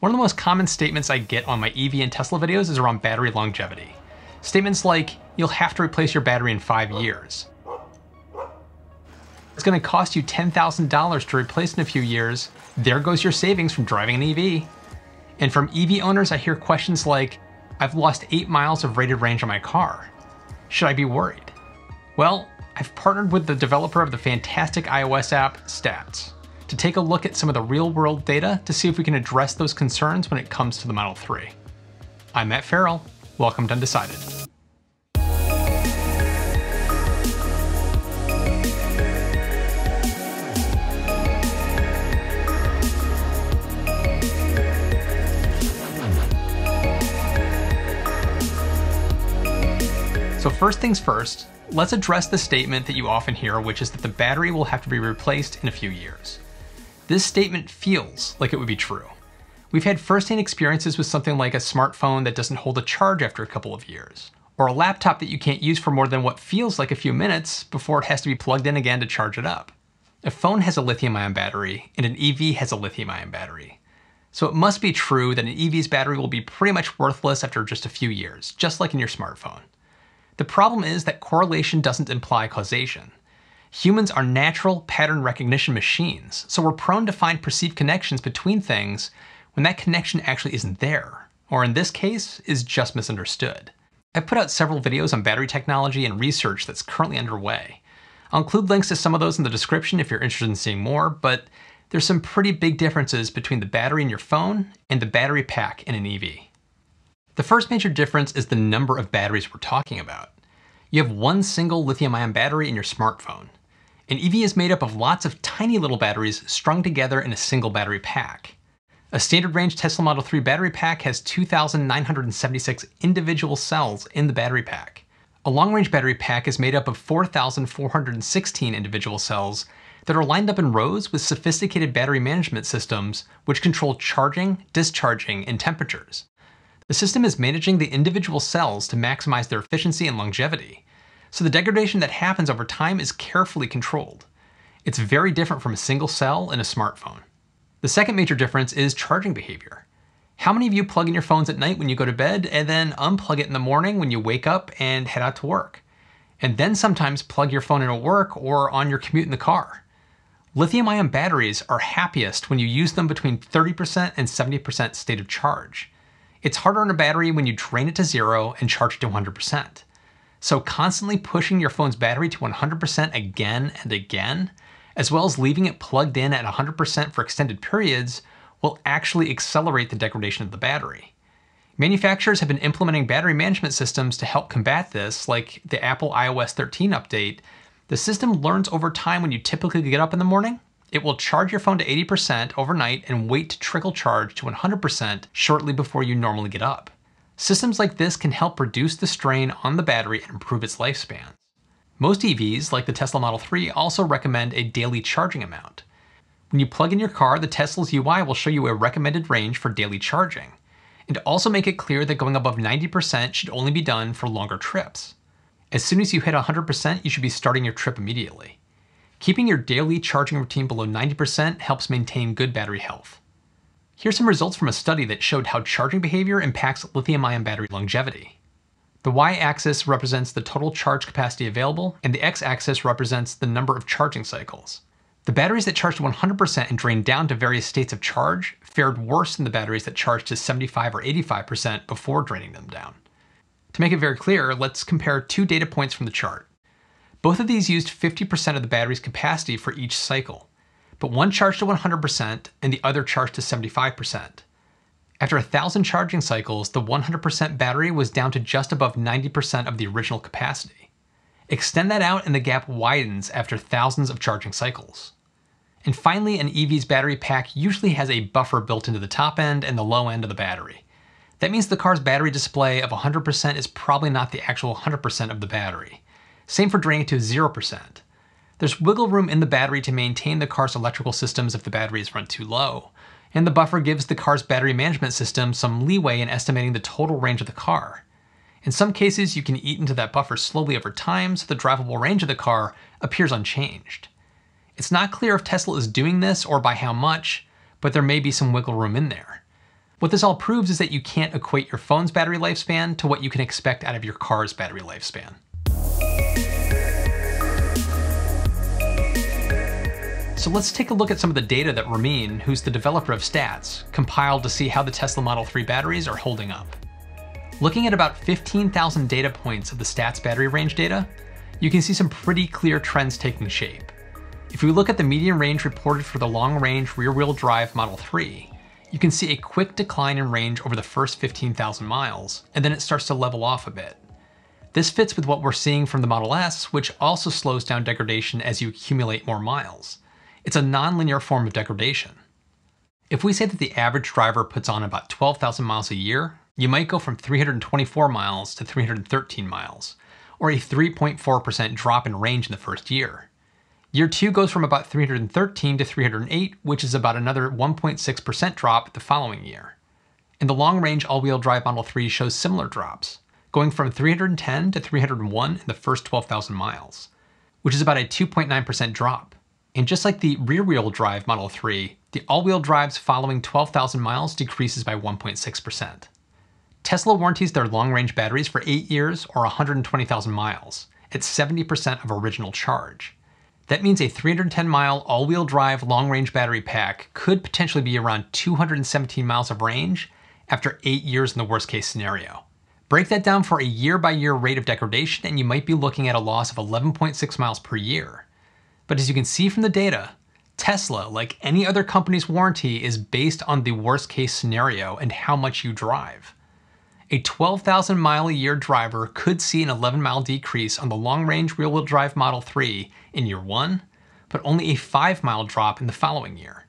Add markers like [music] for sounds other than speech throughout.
One of the most common statements I get on my EV and Tesla videos is around battery longevity. Statements like, you'll have to replace your battery in five years. It's going to cost you $10,000 to replace in a few years. There goes your savings from driving an EV. And from EV owners, I hear questions like, I've lost 8 miles of rated range on my car. Should I be worried? Well, I've partnered with the developer of the fantastic iOS app, Stats to take a look at some of the real world data to see if we can address those concerns when it comes to the Model 3. I'm Matt Ferrell. Welcome to Undecided. So first things first, let's address the statement that you often hear, which is that the battery will have to be replaced in a few years. This statement feels like it would be true. We've had firsthand experiences with something like a smartphone that doesn't hold a charge after a couple of years, or a laptop that you can't use for more than what feels like a few minutes before it has to be plugged in again to charge it up. A phone has a lithium ion battery, and an EV has a lithium ion battery. So it must be true that an EV's battery will be pretty much worthless after just a few years, just like in your smartphone. The problem is that correlation doesn't imply causation. Humans are natural pattern recognition machines, so we're prone to find perceived connections between things when that connection actually isn't there, or in this case, is just misunderstood. I've put out several videos on battery technology and research that's currently underway. I'll include links to some of those in the description if you're interested in seeing more, but there's some pretty big differences between the battery in your phone and the battery pack in an EV. The first major difference is the number of batteries we're talking about. You have one single lithium ion battery in your smartphone. An EV is made up of lots of tiny little batteries strung together in a single battery pack. A standard range Tesla Model 3 battery pack has 2,976 individual cells in the battery pack. A long range battery pack is made up of 4,416 individual cells that are lined up in rows with sophisticated battery management systems which control charging, discharging, and temperatures. The system is managing the individual cells to maximize their efficiency and longevity so the degradation that happens over time is carefully controlled. It's very different from a single cell in a smartphone. The second major difference is charging behavior. How many of you plug in your phones at night when you go to bed and then unplug it in the morning when you wake up and head out to work? And then sometimes plug your phone in at work or on your commute in the car. Lithium ion batteries are happiest when you use them between 30% and 70% state of charge. It's harder on a battery when you drain it to zero and charge it to 100%. So constantly pushing your phone's battery to 100% again and again, as well as leaving it plugged in at 100% for extended periods, will actually accelerate the degradation of the battery. Manufacturers have been implementing battery management systems to help combat this, like the Apple iOS 13 update. The system learns over time when you typically get up in the morning. It will charge your phone to 80% overnight and wait to trickle charge to 100% shortly before you normally get up. Systems like this can help reduce the strain on the battery and improve its lifespan. Most EVs, like the Tesla Model 3, also recommend a daily charging amount. When you plug in your car, the Tesla's UI will show you a recommended range for daily charging, and also make it clear that going above 90% should only be done for longer trips. As soon as you hit 100%, you should be starting your trip immediately. Keeping your daily charging routine below 90% helps maintain good battery health. Here's some results from a study that showed how charging behavior impacts lithium-ion battery longevity. The y-axis represents the total charge capacity available, and the x-axis represents the number of charging cycles. The batteries that charged 100% and drained down to various states of charge fared worse than the batteries that charged to 75 or 85% before draining them down. To make it very clear, let's compare two data points from the chart. Both of these used 50% of the battery's capacity for each cycle but one charged to 100% and the other charged to 75%. After a thousand charging cycles, the 100% battery was down to just above 90% of the original capacity. Extend that out and the gap widens after thousands of charging cycles. And finally, an EV's battery pack usually has a buffer built into the top end and the low end of the battery. That means the car's battery display of 100% is probably not the actual 100% of the battery. Same for draining it to 0%. There's wiggle room in the battery to maintain the car's electrical systems if the battery is run too low, and the buffer gives the car's battery management system some leeway in estimating the total range of the car. In some cases, you can eat into that buffer slowly over time so the drivable range of the car appears unchanged. It's not clear if Tesla is doing this or by how much, but there may be some wiggle room in there. What this all proves is that you can't equate your phone's battery lifespan to what you can expect out of your car's battery lifespan. So let's take a look at some of the data that Ramin, who's the developer of Stats, compiled to see how the Tesla Model 3 batteries are holding up. Looking at about 15,000 data points of the Stats battery range data, you can see some pretty clear trends taking shape. If we look at the median range reported for the long-range rear-wheel drive Model 3, you can see a quick decline in range over the first 15,000 miles, and then it starts to level off a bit. This fits with what we're seeing from the Model S, which also slows down degradation as you accumulate more miles. It's a nonlinear form of degradation. If we say that the average driver puts on about 12,000 miles a year, you might go from 324 miles to 313 miles, or a 3.4% drop in range in the first year. Year 2 goes from about 313 to 308, which is about another 1.6% drop the following year. And the long range all wheel drive Model 3 shows similar drops, going from 310 to 301 in the first 12,000 miles, which is about a 2.9% drop. And just like the rear wheel drive Model 3, the all wheel drives following 12,000 miles decreases by 1.6%. Tesla warranties their long range batteries for 8 years or 120,000 miles at 70% of original charge. That means a 310 mile all wheel drive long range battery pack could potentially be around 217 miles of range after 8 years in the worst case scenario. Break that down for a year by year rate of degradation, and you might be looking at a loss of 11.6 miles per year. But as you can see from the data, Tesla, like any other company's warranty, is based on the worst case scenario and how much you drive. A 12,000 mile a year driver could see an 11 mile decrease on the long range rear wheel drive Model 3 in year one, but only a 5 mile drop in the following year.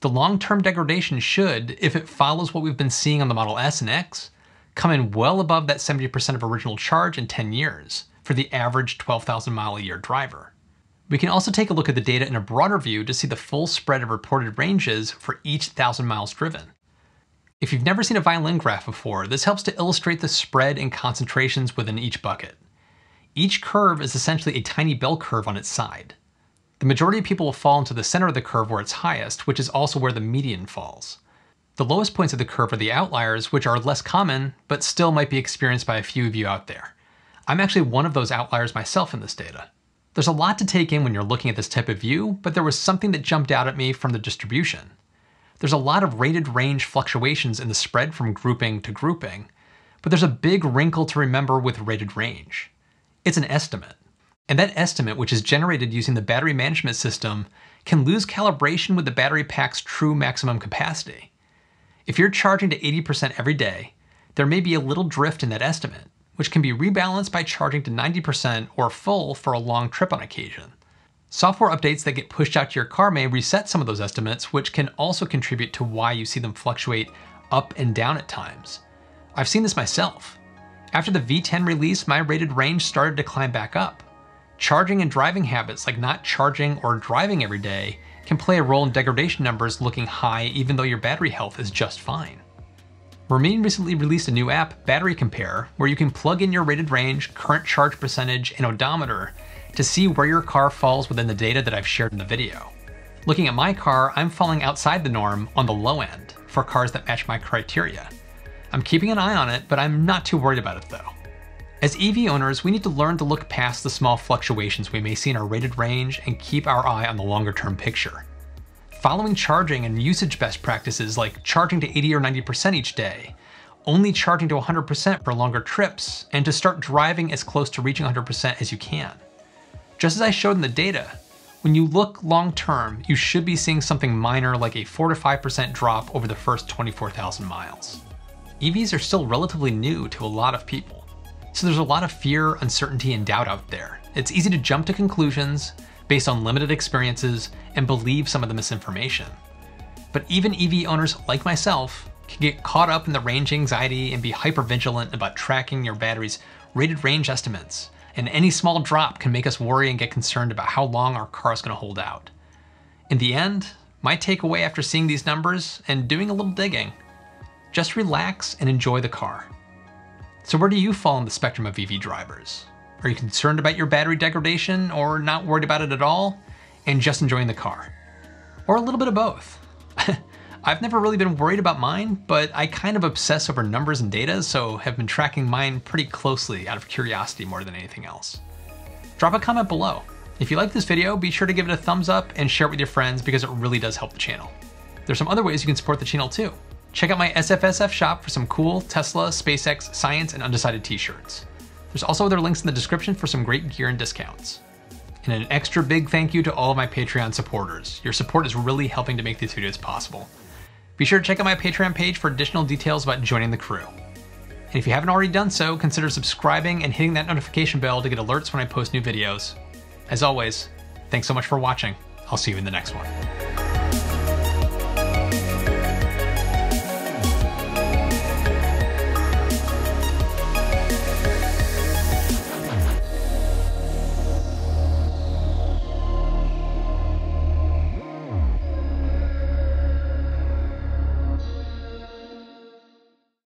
The long term degradation should, if it follows what we've been seeing on the Model S and X, come in well above that 70% of original charge in 10 years for the average 12,000 mile a year driver. We can also take a look at the data in a broader view to see the full spread of reported ranges for each 1,000 miles driven. If you've never seen a violin graph before, this helps to illustrate the spread and concentrations within each bucket. Each curve is essentially a tiny bell curve on its side. The majority of people will fall into the center of the curve where it's highest, which is also where the median falls. The lowest points of the curve are the outliers, which are less common, but still might be experienced by a few of you out there. I'm actually one of those outliers myself in this data. There's a lot to take in when you're looking at this type of view, but there was something that jumped out at me from the distribution. There's a lot of rated range fluctuations in the spread from grouping to grouping, but there's a big wrinkle to remember with rated range. It's an estimate. And that estimate, which is generated using the battery management system, can lose calibration with the battery pack's true maximum capacity. If you're charging to 80% every day, there may be a little drift in that estimate, which can be rebalanced by charging to 90% or full for a long trip on occasion. Software updates that get pushed out to your car may reset some of those estimates, which can also contribute to why you see them fluctuate up and down at times. I've seen this myself. After the V10 release, my rated range started to climb back up. Charging and driving habits, like not charging or driving every day, can play a role in degradation numbers looking high even though your battery health is just fine. Ramin recently released a new app, Battery Compare, where you can plug in your rated range, current charge percentage, and odometer to see where your car falls within the data that I've shared in the video. Looking at my car, I'm falling outside the norm on the low end for cars that match my criteria. I'm keeping an eye on it, but I'm not too worried about it though. As EV owners, we need to learn to look past the small fluctuations we may see in our rated range and keep our eye on the longer term picture. Following charging and usage best practices like charging to 80 or 90% each day, only charging to 100% for longer trips, and to start driving as close to reaching 100% as you can. Just as I showed in the data, when you look long term, you should be seeing something minor like a 4 to 5% drop over the first 24,000 miles. EVs are still relatively new to a lot of people, so there's a lot of fear, uncertainty, and doubt out there. It's easy to jump to conclusions based on limited experiences and believe some of the misinformation. But even EV owners like myself can get caught up in the range anxiety and be hyper vigilant about tracking your battery's rated range estimates and any small drop can make us worry and get concerned about how long our car is going to hold out. In the end, my takeaway after seeing these numbers and doing a little digging, just relax and enjoy the car. So where do you fall in the spectrum of EV drivers? Are you concerned about your battery degradation or not worried about it at all and just enjoying the car? Or a little bit of both? [laughs] I've never really been worried about mine, but I kind of obsess over numbers and data, so have been tracking mine pretty closely out of curiosity more than anything else. Drop a comment below. If you like this video, be sure to give it a thumbs up and share it with your friends because it really does help the channel. There's some other ways you can support the channel too. Check out my SFSF shop for some cool Tesla, SpaceX, science, and undecided t-shirts. There's also other links in the description for some great gear and discounts. And an extra big thank you to all of my Patreon supporters. Your support is really helping to make these videos possible. Be sure to check out my Patreon page for additional details about joining the crew. And if you haven't already done so, consider subscribing and hitting that notification bell to get alerts when I post new videos. As always, thanks so much for watching. I'll see you in the next one.